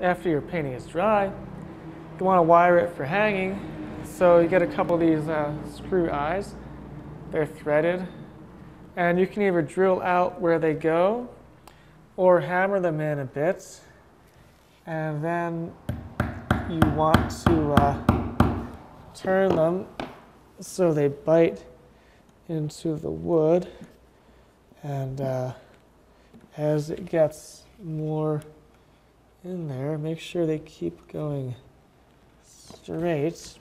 after your painting is dry, you want to wire it for hanging. So you get a couple of these uh, screw eyes. They're threaded. And you can either drill out where they go or hammer them in a bit. And then you want to uh, turn them so they bite into the wood. And uh, as it gets more in there, make sure they keep going straight.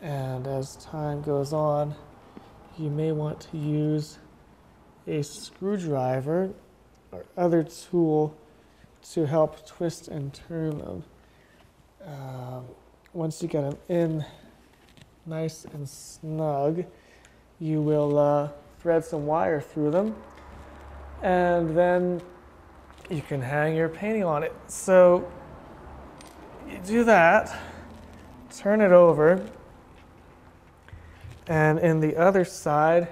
And as time goes on, you may want to use a screwdriver or other tool to help twist and turn them. Um, once you get them in nice and snug, you will uh, thread some wire through them and then you can hang your painting on it. So you do that, turn it over, and in the other side,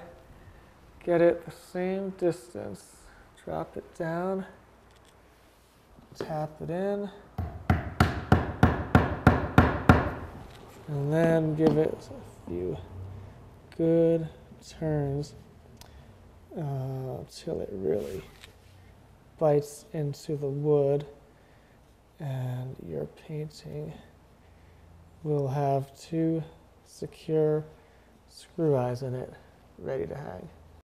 get it the same distance. Drop it down, tap it in, and then give it a few good turns uh, it really bites into the wood and your painting will have two secure screw eyes in it ready to hang.